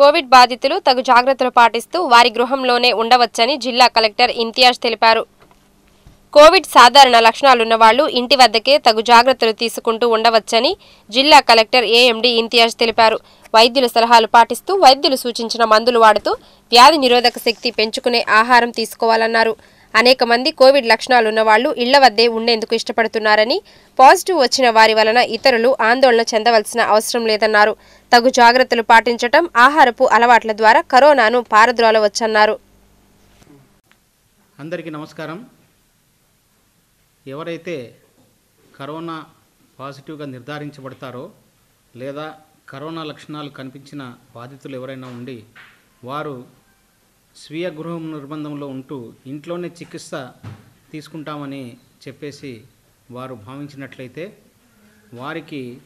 Covid బాధితులు తగు జాగ్రత్తలు పాటిస్తూ వారి గృహంలోనే ఉండవచ్చని జిల్లా కలెక్టర్ ఇంతియాజ్ తెలిపారు. కోవిడ్ సాధారణ లక్షణాలున్న వాళ్ళు ఇంటి వద్దకే తగు జాగ్రత్తలు తీసుకుంటూ ఉండవచ్చని జిల్లా కలెక్టర్ ఏఎండి ఇంతియాజ్ తెలిపారు. వైద్యుల సలహాలు పాటిస్తూ వైద్యులు సూచించిన మందులు వాడుతూ వ్యాధి నిరోధక శక్తి పెంచుకునే ఆహారం తీసుకోవాలన్నారు. అనేక మంది కోవిడ్ లక్షణాలున్న వాళ్ళు ఇళ్ళ వద్దే ఉండేందుకు ఇష్టపడుతున్నారని పాజిటివ్ వచ్చిన వారి వలన ఇతరులు ఆందోళన చెందవలసిన అవసరం లేదన్నారు. తగు జాగ్రత్తలు పాటించటం ఆహారపు అలవాట్ల ద్వారా కరోనాను పారద్రోలవచ్చన్నారు. అందరికీ నమస్కారం. ఎవరైతే కరోనా పాజిటివ్గా నిర్ధారించబడతారో లేదా కరోనా లక్షణాలు కనిపించిన బాధితులు ఎవరైనా ఉండి వారు స్వీయ గృహం నిర్బంధంలో ఉంటూ ఇంట్లోనే చికిత్స తీసుకుంటామని చెప్పేసి వారు భావించినట్లయితే వారికి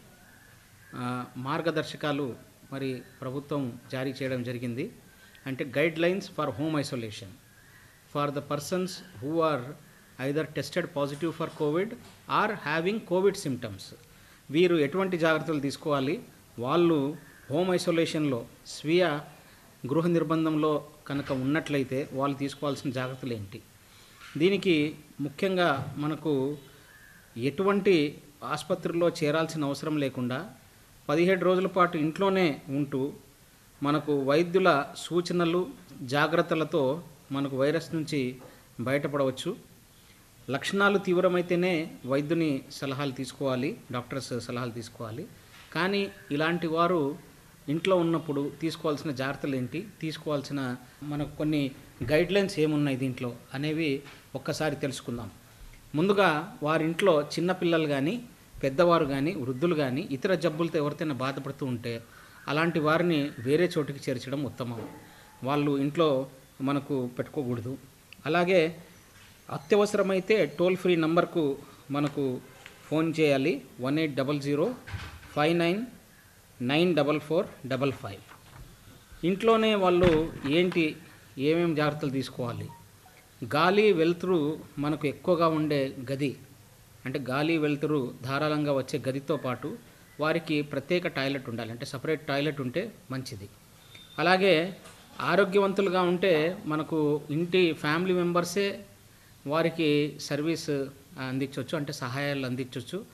మార్గదర్శకాలు మరి ప్రభుత్వం జారీ చేయడం జరిగింది. అంటే guidelines for home isolation for the persons who are either tested positive for COVID or having COVID symptoms వీరు ఎటువంటి జాగ్రత్తలు తీసుకోవాలి? వాళ్ళు హోమ్ ఐసోలేషన్లో స్వీయ గృహ నిర్బంధంలో కనుక ఉన్నట్లయితే వాళ్ళు తీసుకోవాల్సిన జాగ్రత్తలు ఏంటి దీనికి ముఖ్యంగా మనకు ఎటువంటి ఆసుపత్రిలో చేరాల్సిన అవసరం లేకుండా పదిహేడు రోజుల పాటు ఇంట్లోనే ఉంటూ మనకు వైద్యుల సూచనలు జాగ్రత్తలతో మనకు వైరస్ నుంచి బయటపడవచ్చు. లక్షణాలు తీవ్రమైతేనే వైద్యుని సలహాలు తీసుకోవాలి డాక్టర్స్ సలహాలు తీసుకోవాలి. కానీ ఇలాంటి వారు ఇంట్లో ఉన్నప్పుడు తీసుకోవాల్సిన జాగ్రత్తలు ఏంటి? తీసుకోవాల్సిన మనకు కొన్ని గైడ్లైన్స్ ఏమున్నాయి దీంట్లో అనేవి ఒక్కసారి తెలుసుకుందాం. ముందుగా వారింట్లో చిన్నపిల్లలు కానీ పెద్దవారు కానీ వృద్ధులు కానీ ఇతర జబ్బులతో ఎవరితోనైనా బాధపడుతూ ఉంటే అలాంటి వారిని వేరే చోటికి చేర్చడం ఉత్తమం. వాళ్ళు ఇంట్లో మనకు పెట్టుకోకూడదు. అలాగే అత్యవసరమైతే టోల్ ఫ్రీ నంబర్కు మనకు ఫోన్ చేయాలి. One eight double zero five nine nine double four double five. ఇంట్లోనే వాళ్ళు ఏంటి ఏమేమి జాగ్రత్తలు తీసుకోవాలి? గాలి వెలుతురు మనకు ఎక్కువగా ఉండే గది. అంటే గాలి వెలుతురు ధారాళంగా వచ్చే గదితో పాటు వారికి ప్రత్యేక టాయిలెట్ ఉండాలి. అంటే సపరేట్ టాయిలెట్ ఉంటే మంచిది. అలాగే ఆరోగ్యవంతులుగా ఉంటే మనకు ఇంటి ఫ్యామిలీ మెంబర్సే వారికి సర్వీస్ అందించవచ్చు అంటే సహాయాలు అందించవచ్చు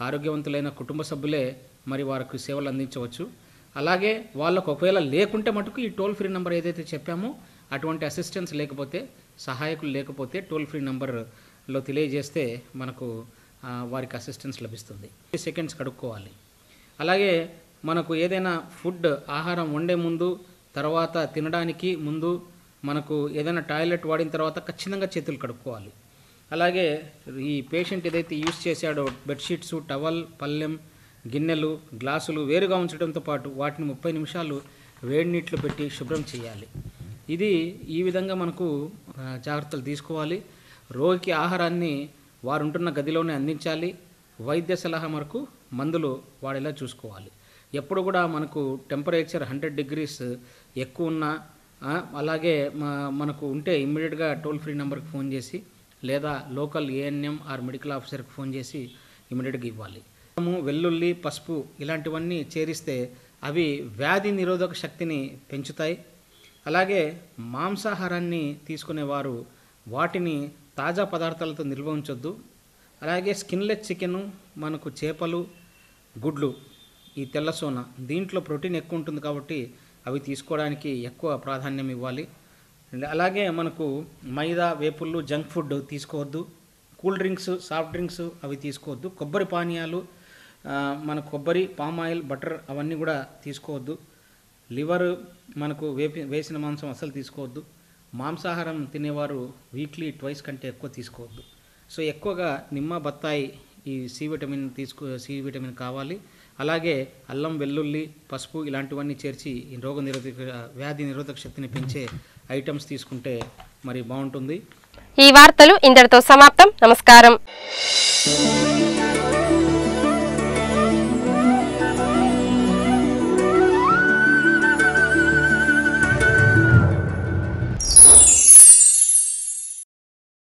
ఆరోగ్యవంతులైన కుటుంబ సభ్యులే మరి వారికి సేవలు అందించవచ్చు. అలాగే వాళ్ళకు ఒకవేళ లేకుంటే మటుకు ఈ టోల్ ఫ్రీ నెంబర్ ఏదైతే చెప్పామో అటువంటి అసిస్టెన్స్ లేకపోతే సహాయకులు లేకపోతే టోల్ ఫ్రీ నెంబర్లో తెలియజేస్తే మనకు వారికి అసిస్టెన్స్ లభిస్తుంది. సెకండ్స్ కడుక్కోవాలి. అలాగే మనకు ఏదైనా ఫుడ్ ఆహారం వండే ముందు తర్వాత తినడానికి ముందు మనకు ఏదైనా టాయిలెట్ వాడిన తర్వాత ఖచ్చితంగా చేతులు కడుక్కోవాలి. అలాగే ఈ పేషెంట్ ఏదైతే యూస్ చేశాడో బెడ్షీట్స్ టవల్ పల్లెం గిన్నెలు గ్లాసులు వేరుగా ఉంచడంతో పాటు వాటిని ముప్పై నిమిషాలు వేడి నీటిలో పెట్టి శుభ్రం చేయాలి. ఇది ఈ విధంగా మనకు జాగ్రత్తలు తీసుకోవాలి. రోగికి ఆహారాన్ని వారు ఉంటున్న గదిలోనే అందించాలి. వైద్య సలహా మనకు మందులు వాడేలా చూసుకోవాలి. ఎప్పుడు కూడా మనకు టెంపరేచర్ హండ్రెడ్ డిగ్రీస్ ఎక్కువ ఉన్నా అలాగే మనకు ఉంటే ఇమ్మీడియట్గా టోల్ ఫ్రీ నెంబర్కి ఫోన్ చేసి లేదా లోకల్ ఏఎన్ఎం ఆర్ మెడికల్ ఆఫీసర్కి ఫోన్ చేసి ఇమ్మీడియట్గా ఇవ్వాలి. వెల్లుల్లి పసుపు ఇలాంటివన్నీ చేరిస్తే అవి వ్యాధి నిరోధక శక్తిని పెంచుతాయి. అలాగే మాంసాహారాన్ని తీసుకునేవారు వాటిని తాజా పదార్థాలతో నిల్వ ఉంచొద్దు. అలాగే స్కిన్లెస్ చికెను మనకు చేపలు గుడ్లు ఈ తెల్ల సోన దీంట్లో ప్రోటీన్ ఎక్కువ ఉంటుంది కాబట్టి అవి తీసుకోవడానికి ఎక్కువ ప్రాధాన్యం ఇవ్వాలి. అలాగే మనకు మైదా వేపుళ్ళు జంక్ ఫుడ్ తీసుకోవద్దు. కూల్ డ్రింక్స్ సాఫ్ట్ డ్రింక్స్ అవి తీసుకోవద్దు. కొబ్బరి పానీయాలు మన కొబ్బరి పామ్ ఆయిల్ బటర్ అవన్నీ కూడా తీసుకోవద్దు. లివర్ మనకు వేపి వేసిన మాంసం అసలు తీసుకోవద్దు. మాంసాహారం తినేవారు వీక్లీ ట్వైస్ కంటే ఎక్కువ తీసుకోవద్దు. సో ఎక్కువగా నిమ్మ బత్తాయి ఈ సి విటమిన్ తీసుకో సి విటమిన్ కావాలి. అలాగే అల్లం వెల్లుల్లి పసుపు ఇలాంటివన్నీ చేర్చి ఈ రోగ నిరోధక వ్యాధి నిరోధక శక్తిని పెంచే ఐటమ్స్ తీసుకుంటే మరి బాగుంటుంది. ఈ వార్తలు ఇంతటితో సమాప్తం. నమస్కారం.